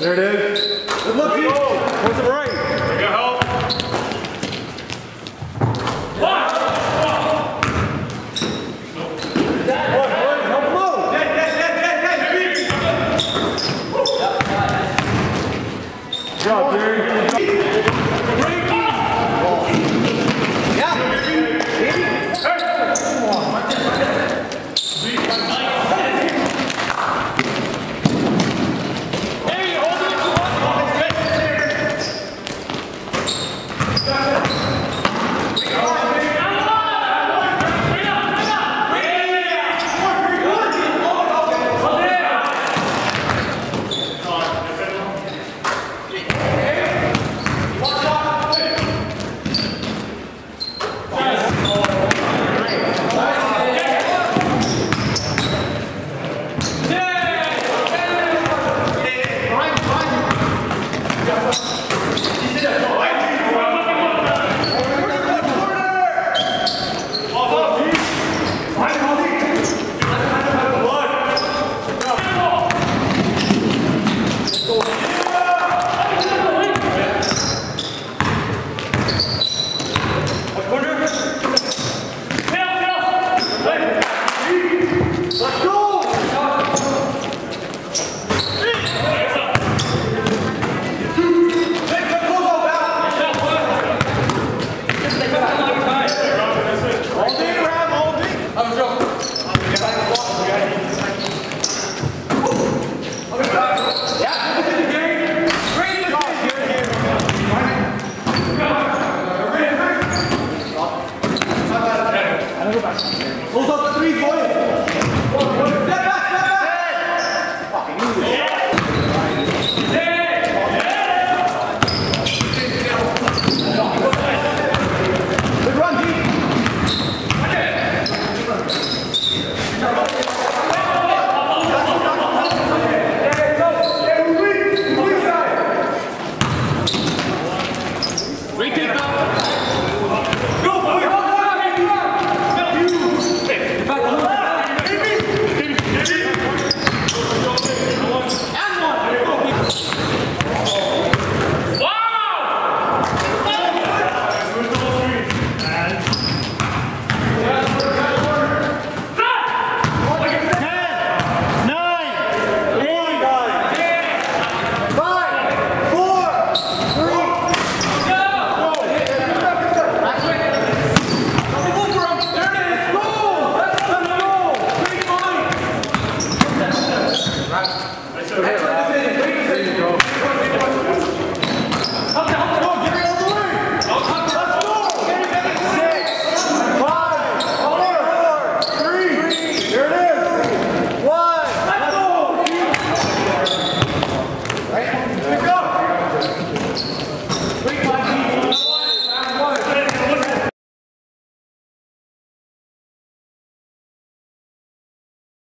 There it is. Good luck, Pete. Towards the right. There you go. Good job, Gary. Great ちゃ。